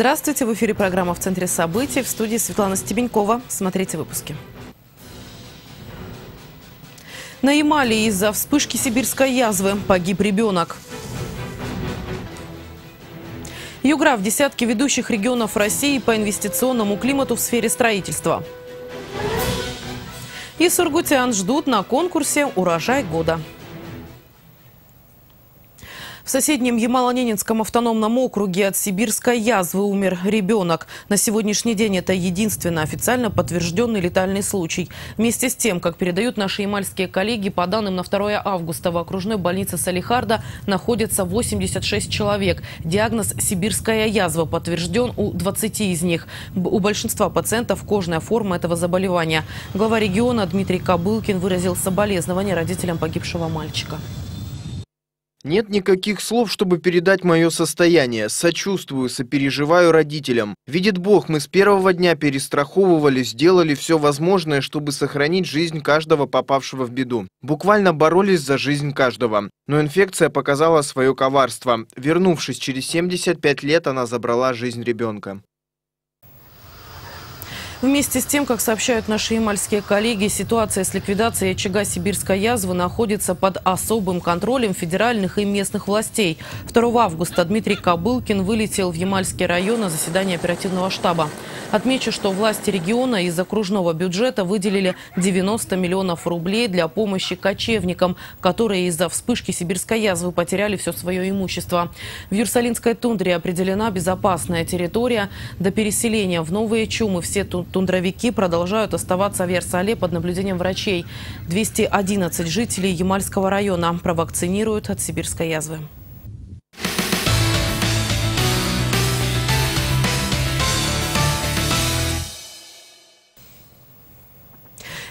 Здравствуйте, в эфире программа «В центре событий». В студии Светлана Стебенькова. Смотрите выпуски. На Ямале из-за вспышки сибирской язвы погиб ребенок. Югра в десятке ведущих регионов России по инвестиционному климату в сфере строительства. И сургутян ждут на конкурсе «Урожай года». В соседнем Ямало-Ненецком автономном округе от сибирской язвы умер ребенок. На сегодняшний день это единственный официально подтвержденный летальный случай. Вместе с тем, как передают наши ямальские коллеги, по данным на 2 августа в окружной больнице Салихарда находится 86 человек. Диагноз «сибирская язва» подтвержден у 20 из них. У большинства пациентов кожная форма этого заболевания. Глава региона Дмитрий Кобылкин выразил соболезнования родителям погибшего мальчика. Нет никаких слов, чтобы передать мое состояние. Сочувствую, сопереживаю родителям. Видит Бог, мы с первого дня перестраховывались, сделали все возможное, чтобы сохранить жизнь каждого попавшего в беду. Буквально боролись за жизнь каждого. Но инфекция показала свое коварство. Вернувшись через 75 лет, она забрала жизнь ребенка. Вместе с тем, как сообщают наши ямальские коллеги, ситуация с ликвидацией очага сибирской язвы находится под особым контролем федеральных и местных властей. 2 августа Дмитрий Кобылкин вылетел в Ямальский район на заседание оперативного штаба. Отмечу, что власти региона из окружного бюджета выделили 90 миллионов рублей для помощи кочевникам, которые из-за вспышки сибирской язвы потеряли все свое имущество. В Юрсалинской тундре определена безопасная территория. До переселения в новые чумы все тут тундровики продолжают оставаться в Ярсале под наблюдением врачей. 211 жителей Ямальского района провакцинируют от сибирской язвы.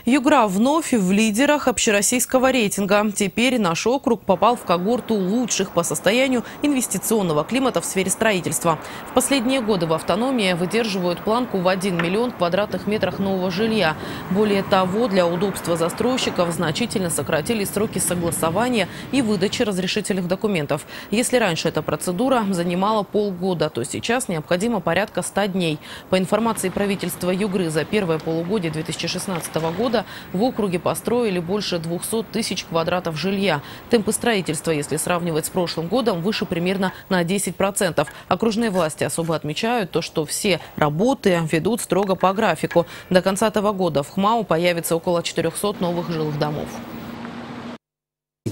Югра вновь в лидерах общероссийского рейтинга. Теперь наш округ попал в когорту лучших по состоянию инвестиционного климата в сфере строительства. В последние годы в автономии выдерживают планку в 1 миллион квадратных метрах нового жилья. Более того, для удобства застройщиков значительно сократились сроки согласования и выдачи разрешительных документов. Если раньше эта процедура занимала полгода, то сейчас необходимо порядка 100 дней. По информации правительства Югры за первое полугодие 2016 года года в округе построили больше 200 тысяч квадратов жилья. Темпы строительства, если сравнивать с прошлым годом, выше примерно на 10%. Окружные власти особо отмечают то, что все работы ведут строго по графику. До конца этого года в ХМАУ появится около 400 новых жилых домов.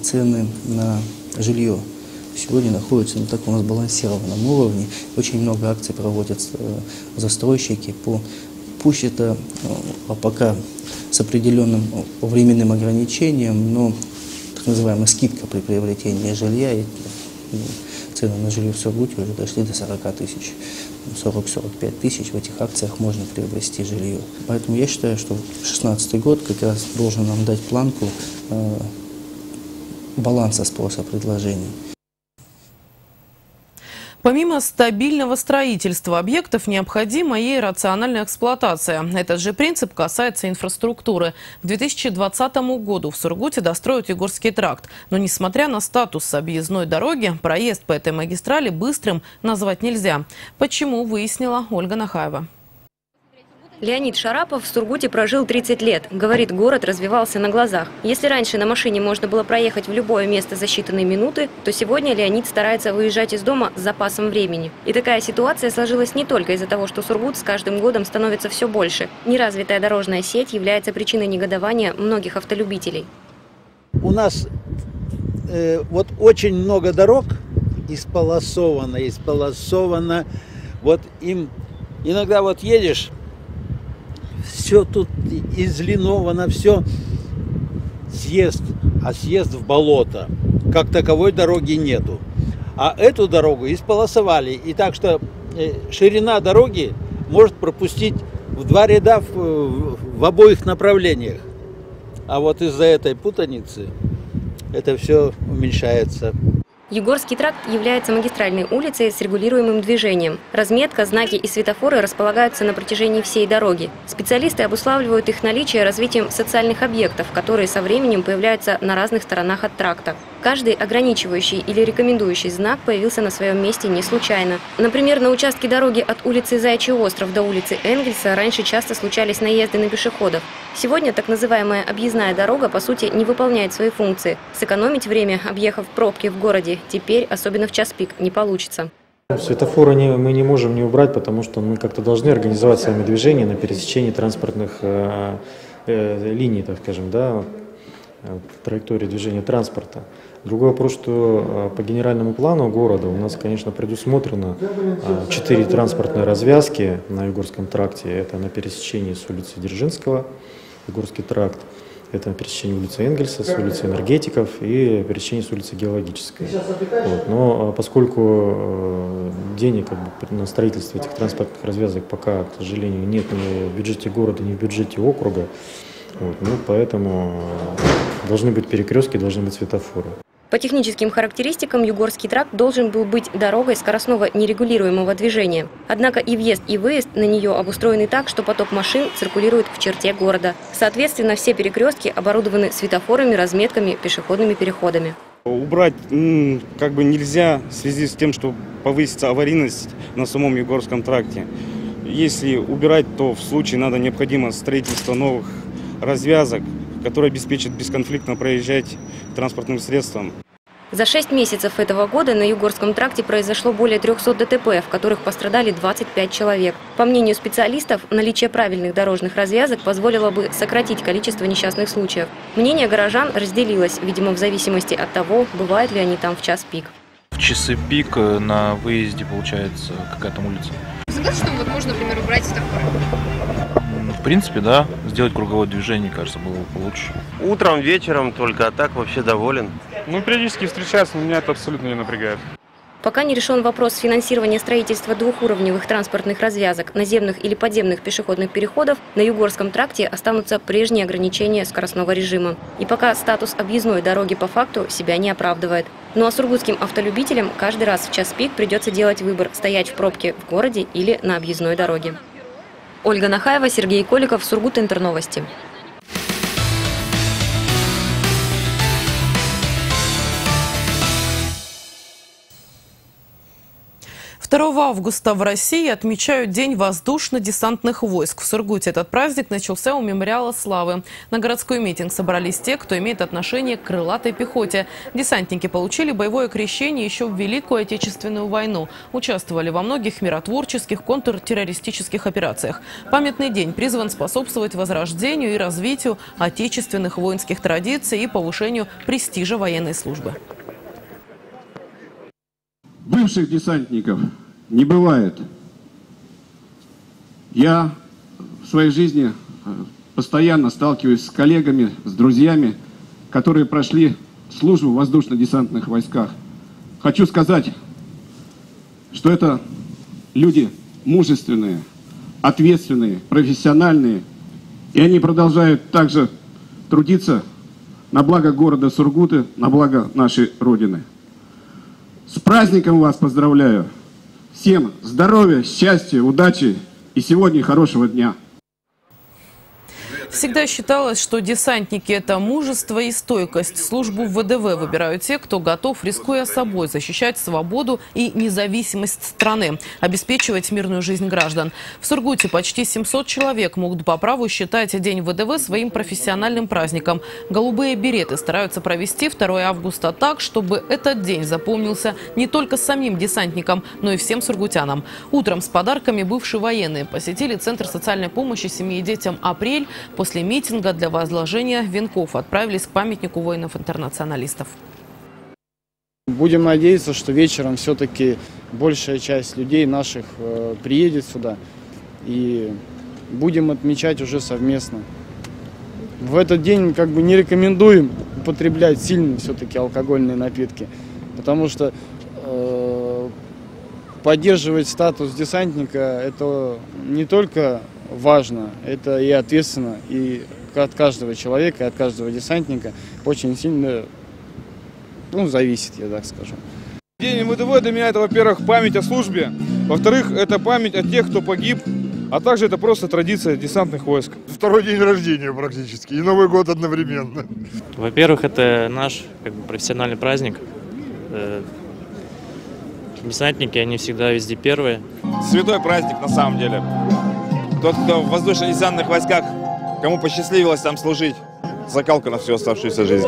Цены на жилье сегодня находятся на таком сбалансированном уровне. Очень много акций проводят э, застройщики по Пусть это э, пока с определенным временным ограничением, но так называемая скидка при приобретении жилья, и, ну, цены на жилье в Сургуте уже дошли до 40 тысяч. 40-45 тысяч в этих акциях можно приобрести жилье. Поэтому я считаю, что 2016 год как раз должен нам дать планку э, баланса спроса предложений. Помимо стабильного строительства объектов, необходима и рациональная эксплуатация. Этот же принцип касается инфраструктуры. К 2020 году в Сургуте достроят Югорский тракт. Но несмотря на статус объездной дороги, проезд по этой магистрали быстрым назвать нельзя. Почему, выяснила Ольга Нахаева. Леонид Шарапов в Сургуте прожил 30 лет. Говорит, город развивался на глазах. Если раньше на машине можно было проехать в любое место за считанные минуты, то сегодня Леонид старается выезжать из дома с запасом времени. И такая ситуация сложилась не только из-за того, что Сургут с каждым годом становится все больше. Неразвитая дорожная сеть является причиной негодования многих автолюбителей. У нас э, вот очень много дорог исполосовано, исполосовано. Вот им иногда вот едешь все тут излиновано, все съезд, а съезд в болото. Как таковой дороги нету. А эту дорогу исполосовали. И так что э, ширина дороги может пропустить в два ряда в, в обоих направлениях. А вот из-за этой путаницы это все уменьшается. Югорский тракт является магистральной улицей с регулируемым движением. Разметка, знаки и светофоры располагаются на протяжении всей дороги. Специалисты обуславливают их наличие развитием социальных объектов, которые со временем появляются на разных сторонах от тракта. Каждый ограничивающий или рекомендующий знак появился на своем месте не случайно. Например, на участке дороги от улицы Заячий остров до улицы Энгельса раньше часто случались наезды на пешеходов. Сегодня так называемая объездная дорога, по сути, не выполняет свои функции. Сэкономить время, объехав пробки в городе, теперь, особенно в час пик, не получится. Светофоры не, мы не можем не убрать, потому что мы как-то должны организовать сами движение на пересечении транспортных э, э, линий, так скажем, да, траектории движения транспорта. Другой вопрос, что э, по генеральному плану города у нас, конечно, предусмотрено э, четыре транспортные развязки на Югорском тракте. Это на пересечении с улицы Дзержинского, Югорский тракт. Это на пересечении улицы Энгельса с улицы Энергетиков и пересечении с улицы Геологической. Вот. Но э, поскольку денег как бы, на строительство этих транспортных развязок пока, к сожалению, нет ни в бюджете города, ни в бюджете округа, вот, ну, поэтому должны быть перекрестки, должны быть светофоры. По техническим характеристикам Югорский тракт должен был быть дорогой скоростного нерегулируемого движения. Однако и въезд, и выезд на нее обустроены так, что поток машин циркулирует в черте города. Соответственно, все перекрестки оборудованы светофорами, разметками, пешеходными переходами. Убрать как бы нельзя в связи с тем, что повысится аварийность на самом Югорском тракте. Если убирать, то в случае надо необходимо строительство новых развязок, которые обеспечат бесконфликтно проезжать транспортным средством. За шесть месяцев этого года на Югорском тракте произошло более 300 ДТП, в которых пострадали 25 человек. По мнению специалистов, наличие правильных дорожных развязок позволило бы сократить количество несчастных случаев. Мнение горожан разделилось, видимо, в зависимости от того, бывают ли они там в час пик. В часы пик э, на выезде, получается, какая там улица. Согласен, что вот можно, например, убрать светофоры? В принципе, да. Сделать круговое движение, кажется, было бы лучше. Утром, вечером только, а так вообще доволен. Ну, периодически встречаться, но меня это абсолютно не напрягает. Пока не решен вопрос финансирования строительства двухуровневых транспортных развязок, наземных или подземных пешеходных переходов, на Югорском тракте останутся прежние ограничения скоростного режима. И пока статус объездной дороги по факту себя не оправдывает. Ну а сургутским автолюбителям каждый раз в час пик придется делать выбор – стоять в пробке в городе или на объездной дороге. Ольга Нахаева, Сергей Коликов, Сургут Интерновости. 2 августа в России отмечают День воздушно-десантных войск. В Сургуте этот праздник начался у мемориала славы. На городской митинг собрались те, кто имеет отношение к крылатой пехоте. Десантники получили боевое крещение еще в Великую Отечественную войну. Участвовали во многих миротворческих контртеррористических операциях. Памятный день призван способствовать возрождению и развитию отечественных воинских традиций и повышению престижа военной службы бывших десантников не бывает. Я в своей жизни э, постоянно сталкиваюсь с коллегами, с друзьями, которые прошли службу в воздушно-десантных войсках. Хочу сказать, что это люди мужественные, ответственные, профессиональные, и они продолжают также трудиться на благо города Сургуты, на благо нашей Родины. С праздником вас поздравляю! Всем здоровья, счастья, удачи и сегодня хорошего дня! Всегда считалось, что десантники – это мужество и стойкость. Службу в ВДВ выбирают те, кто готов, рискуя собой, защищать свободу и независимость страны, обеспечивать мирную жизнь граждан. В Сургуте почти 700 человек могут по праву считать День ВДВ своим профессиональным праздником. Голубые береты стараются провести 2 августа так, чтобы этот день запомнился не только самим десантникам, но и всем сургутянам. Утром с подарками бывшие военные посетили Центр социальной помощи семье и детям «Апрель». После митинга для возложения венков отправились к памятнику воинов-интернационалистов. Будем надеяться, что вечером все-таки большая часть людей наших э, приедет сюда и будем отмечать уже совместно. В этот день как бы не рекомендуем употреблять сильные все-таки алкогольные напитки, потому что э, поддерживать статус десантника это не только важно, это и ответственно, и от каждого человека, и от каждого десантника очень сильно ну, зависит, я так скажу. День МВДВ для меня это, во-первых, память о службе, во-вторых, это память о тех, кто погиб, а также это просто традиция десантных войск. Второй день рождения практически, и Новый год одновременно. Во-первых, это наш как бы, профессиональный праздник. Э, Десантники, они всегда везде первые. Святой праздник на самом деле. Тот, кто в воздушно-десантных войсках, кому посчастливилось там служить, закалка на всю оставшуюся жизнь.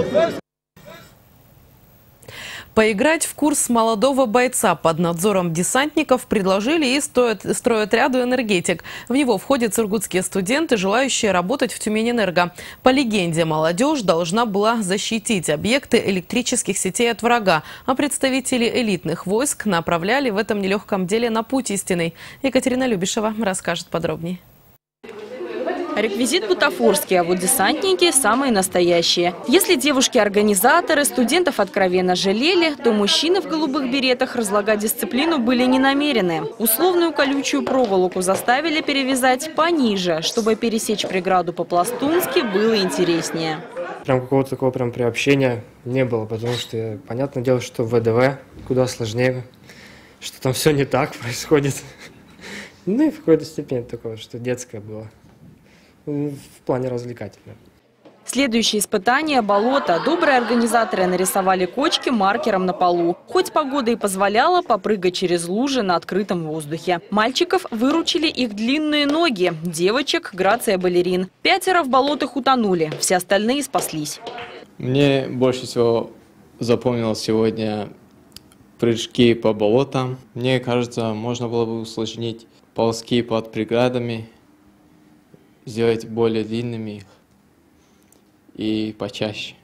Поиграть в курс молодого бойца под надзором десантников предложили и стоят, стройотряду «Энергетик». В него входят сургутские студенты, желающие работать в Тюмень-Энерго. По легенде, молодежь должна была защитить объекты электрических сетей от врага, а представители элитных войск направляли в этом нелегком деле на путь истинный. Екатерина Любишева расскажет подробнее. Реквизит бутафорский, а вот десантники самые настоящие. Если девушки-организаторы студентов откровенно жалели, то мужчины в голубых беретах разлагать дисциплину были не намерены. Условную колючую проволоку заставили перевязать пониже, чтобы пересечь преграду по-пластунски было интереснее. Прям какого-то такого прям приобщения не было, потому что, понятное дело, что ВДВ куда сложнее, что там все не так происходит. Ну и в какой-то степени такое, что детское было в плане развлекательного. Следующее испытание – болото. Добрые организаторы нарисовали кочки маркером на полу. Хоть погода и позволяла попрыгать через лужи на открытом воздухе. Мальчиков выручили их длинные ноги, девочек – грация балерин. Пятеро в болотах утонули, все остальные спаслись. Мне больше всего запомнилось сегодня прыжки по болотам. Мне кажется, можно было бы усложнить ползки под преградами, сделать более длинными их и почаще.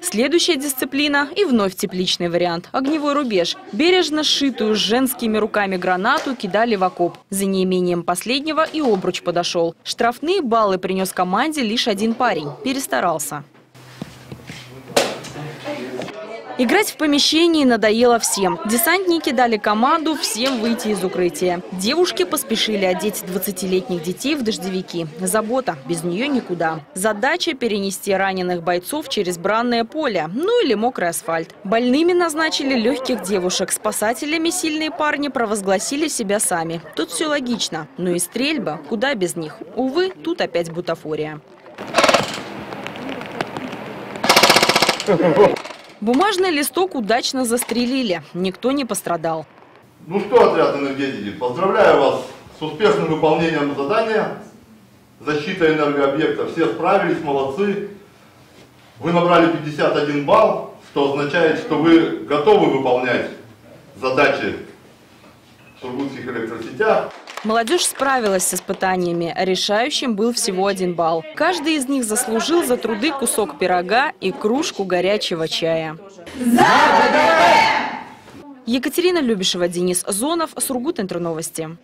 Следующая дисциплина и вновь тепличный вариант – огневой рубеж. Бережно сшитую женскими руками гранату кидали в окоп. За неимением последнего и обруч подошел. Штрафные баллы принес команде лишь один парень. Перестарался. Играть в помещении надоело всем. Десантники дали команду всем выйти из укрытия. Девушки поспешили одеть 20-летних детей в дождевики. Забота, без нее никуда. Задача – перенести раненых бойцов через бранное поле, ну или мокрый асфальт. Больными назначили легких девушек. Спасателями сильные парни провозгласили себя сами. Тут все логично. Но и стрельба, куда без них. Увы, тут опять бутафория. Бумажный листок удачно застрелили. Никто не пострадал. Ну что, отряд энергетики, поздравляю вас с успешным выполнением задания. Защита энергообъекта. Все справились, молодцы. Вы набрали 51 балл, что означает, что вы готовы выполнять задачи сургутских электросетях. Молодежь справилась с испытаниями. Решающим был всего один балл. Каждый из них заслужил за труды кусок пирога и кружку горячего чая. Екатерина Любишева, Денис Зонов, Сургут Интерновости.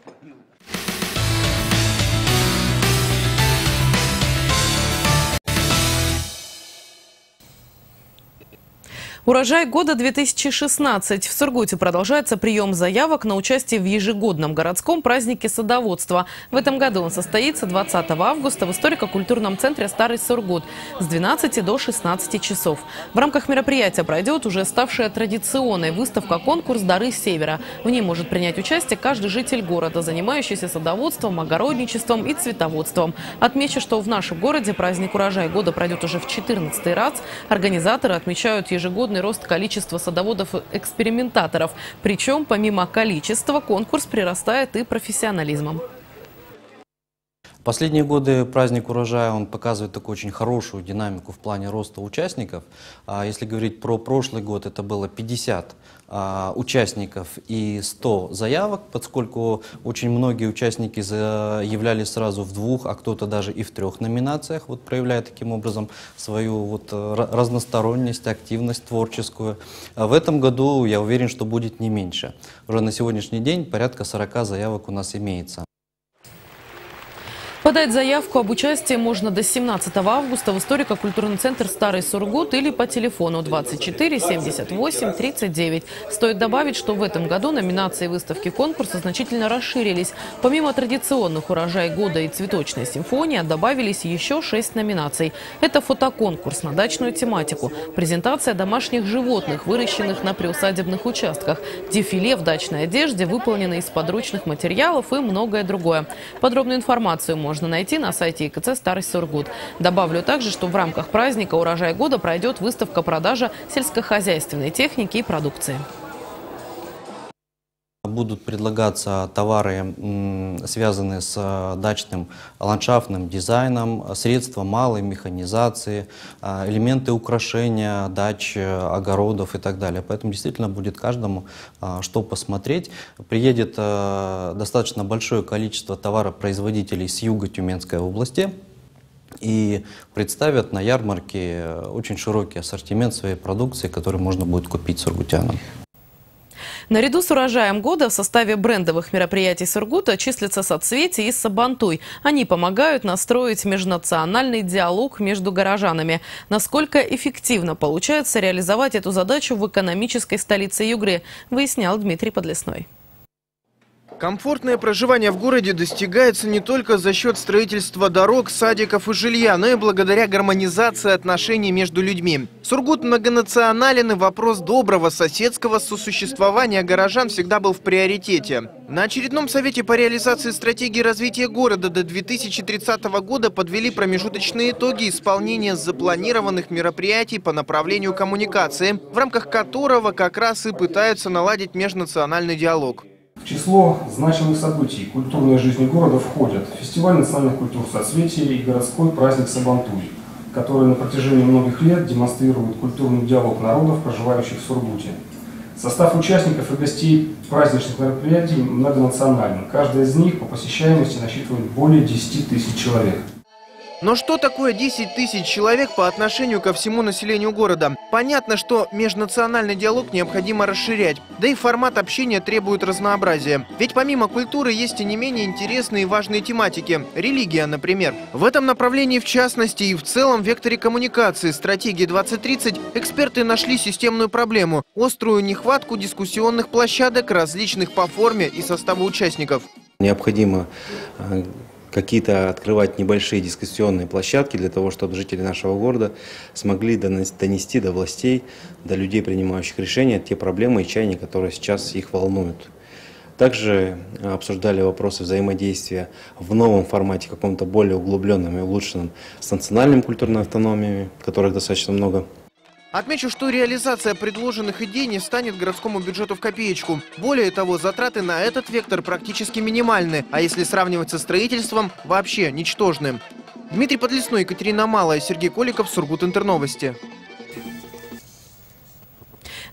Урожай года 2016. В Сургуте продолжается прием заявок на участие в ежегодном городском празднике садоводства. В этом году он состоится 20 августа в историко-культурном центре «Старый Сургут» с 12 до 16 часов. В рамках мероприятия пройдет уже ставшая традиционной выставка-конкурс «Дары Севера». В ней может принять участие каждый житель города, занимающийся садоводством, огородничеством и цветоводством. Отмечу, что в нашем городе праздник урожая года пройдет уже в 14 раз. Организаторы отмечают ежегодный ежегодный рост количества садоводов-экспериментаторов. Причем, помимо количества, конкурс прирастает и профессионализмом. Последние годы праздник урожая он показывает такую очень хорошую динамику в плане роста участников. А если говорить про прошлый год, это было 50 а, участников и 100 заявок, поскольку очень многие участники являлись сразу в двух, а кто-то даже и в трех номинациях, вот проявляя таким образом свою вот разносторонность, активность творческую. А в этом году я уверен, что будет не меньше. Уже на сегодняшний день порядка 40 заявок у нас имеется. Подать заявку об участии можно до 17 августа в историко-культурный центр «Старый Сургут» или по телефону 24 78 39. Стоит добавить, что в этом году номинации выставки конкурса значительно расширились. Помимо традиционных «Урожай года» и «Цветочная симфония» добавились еще шесть номинаций. Это фотоконкурс на дачную тематику, презентация домашних животных, выращенных на приусадебных участках, дефиле в дачной одежде, выполненной из подручных материалов и многое другое. Подробную информацию можно найти на сайте ИКЦ «Старый Сургут». Добавлю также, что в рамках праздника «Урожай года» пройдет выставка продажа сельскохозяйственной техники и продукции. Будут предлагаться товары, связанные с э, дачным ландшафтным дизайном, средства малой механизации, э, элементы украшения дач, э, огородов и так далее. Поэтому действительно будет каждому что посмотреть. Приедет достаточно большое количество товаропроизводителей с юга Тюменской области и представят на ярмарке очень широкий ассортимент своей продукции, который можно будет купить сургутянам. Наряду с урожаем года в составе брендовых мероприятий Сургута числятся соцветия и сабантуй. Они помогают настроить межнациональный диалог между горожанами. Насколько эффективно получается реализовать эту задачу в экономической столице Югры, выяснял Дмитрий Подлесной. Комфортное проживание в городе достигается не только за счет строительства дорог, садиков и жилья, но и благодаря гармонизации отношений между людьми. Сургут многонационален и вопрос доброго соседского сосуществования горожан всегда был в приоритете. На очередном совете по реализации стратегии развития города до 2030 года подвели промежуточные итоги исполнения запланированных мероприятий по направлению коммуникации, в рамках которого как раз и пытаются наладить межнациональный диалог. Число значимых событий культурной жизни города входят фестиваль национальных культур соцветия и городской праздник Сабантуй, который на протяжении многих лет демонстрирует культурный диалог народов, проживающих в Сургуте. Состав участников и гостей праздничных мероприятий многонациональный. Каждая из них по посещаемости насчитывает более 10 тысяч человек. Но что такое 10 тысяч человек по отношению ко всему населению города? Понятно, что межнациональный диалог необходимо расширять, да и формат общения требует разнообразия. Ведь помимо культуры есть и не менее интересные и важные тематики. Религия, например. В этом направлении в частности и в целом векторе коммуникации стратегии 2030 эксперты нашли системную проблему – острую нехватку дискуссионных площадок, различных по форме и составу участников. Необходимо э, какие-то открывать небольшие дискуссионные площадки для того, чтобы жители нашего города смогли донести до властей, до людей, принимающих решения, те проблемы и чаяния, которые сейчас их волнуют. Также обсуждали вопросы взаимодействия в новом формате, каком-то более углубленном и улучшенном с национальными культурными автономиями, которых достаточно много. Отмечу, что реализация предложенных идей не станет городскому бюджету в копеечку. Более того, затраты на этот вектор практически минимальны, а если сравнивать со строительством, вообще ничтожны. Дмитрий Подлесной, Екатерина Малая, Сергей Коликов, Сургут Интерновости.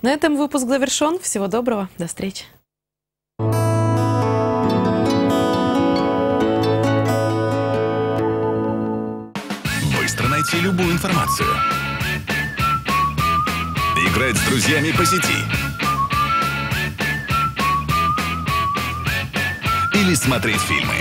На этом выпуск завершен. Всего доброго. До встречи. Быстро найти любую информацию играть с друзьями по сети. Или смотреть фильмы.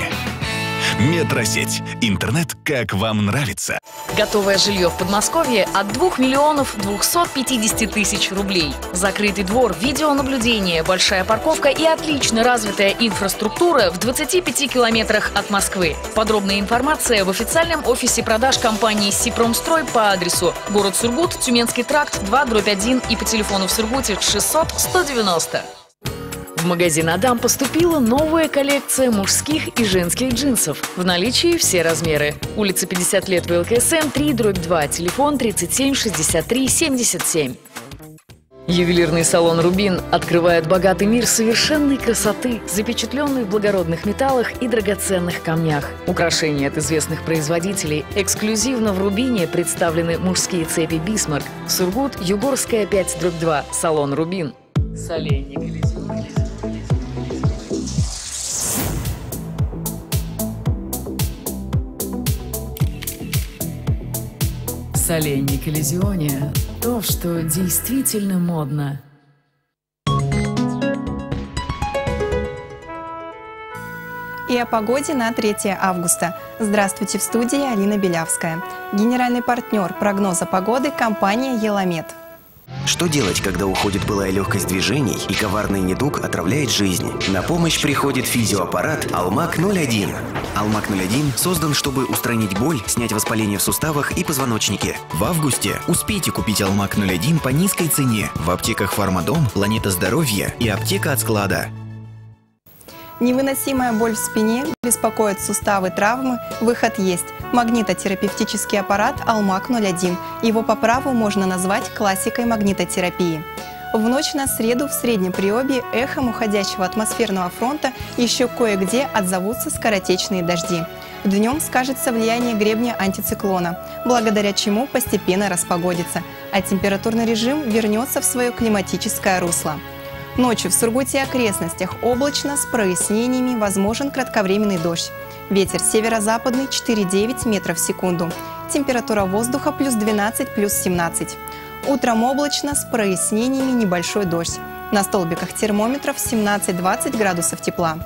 Метросеть. Интернет, как вам нравится. Готовое жилье в Подмосковье от 2 миллионов 250 тысяч рублей. Закрытый двор, видеонаблюдение, большая парковка и отлично развитая инфраструктура в 25 километрах от Москвы. Подробная информация в официальном офисе продаж компании «Сипромстрой» по адресу город Сургут, Тюменский тракт, 2, дробь 1 и по телефону в Сургуте 600 190. В магазин «Адам» поступила новая коллекция мужских и женских джинсов. В наличии все размеры. Улица 50 лет ВЛКСМ, 3, дробь 2, телефон 37 63 77. Ювелирный салон «Рубин» открывает богатый мир совершенной красоты, запечатленной в благородных металлах и драгоценных камнях. Украшения от известных производителей. Эксклюзивно в «Рубине» представлены мужские цепи «Бисмарк». Сургут, Югорская, 5, дробь 2, салон «Рубин». Соленик. Соленик Элизионе – то, что действительно модно. И о погоде на 3 августа – Здравствуйте, в студии Алина Белявская. Генеральный партнер прогноза погоды – компания «Еламед». Что делать, когда уходит былая легкость движений и коварный недуг отравляет жизнь? На помощь приходит физиоаппарат «Алмак-01». «Алмак-01» создан, чтобы устранить боль, снять воспаление в суставах и позвоночнике. В августе успейте купить «Алмак-01» по низкой цене в аптеках «Фармадом», «Планета здоровья» и «Аптека от склада». Невыносимая боль в спине, беспокоят суставы, травмы, выход есть. Магнитотерапевтический аппарат «Алмак-01». Его по праву можно назвать классикой магнитотерапии. В ночь на среду в среднем приобе эхом уходящего атмосферного фронта еще кое-где отзовутся скоротечные дожди. Днем скажется влияние гребня антициклона, благодаря чему постепенно распогодится, а температурный режим вернется в свое климатическое русло. Ночью в Сургуте и окрестностях облачно с прояснениями, возможен кратковременный дождь. Ветер северо-западный 4,9 метров в секунду. Температура воздуха плюс 12, плюс 17. Утром облачно с прояснениями небольшой дождь. На столбиках термометров 17-20 градусов тепла.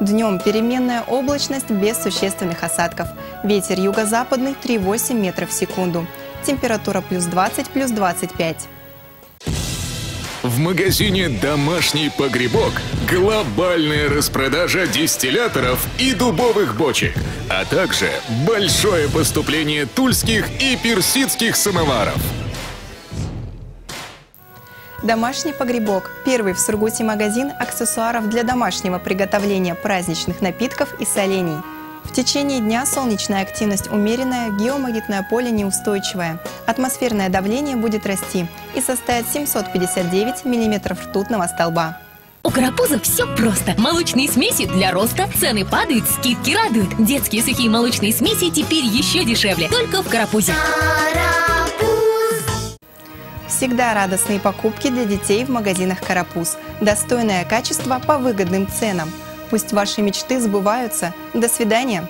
Днем переменная облачность без существенных осадков. Ветер юго-западный 3,8 метров в секунду. Температура плюс 20, плюс 25. В магазине «Домашний погребок» глобальная распродажа дистилляторов и дубовых бочек, а также большое поступление тульских и персидских самоваров. Домашний погребок – первый в Сургуте магазин аксессуаров для домашнего приготовления праздничных напитков и солений – в течение дня солнечная активность умеренная, геомагнитное поле неустойчивое. Атмосферное давление будет расти и составит 759 миллиметров ртутного столба. У Карапуза все просто. Молочные смеси для роста, цены падают, скидки радуют. Детские сухие молочные смеси теперь еще дешевле. Только в Карапузе. Всегда радостные покупки для детей в магазинах «Карапуз». Достойное качество по выгодным ценам – Пусть ваши мечты сбываются. До свидания.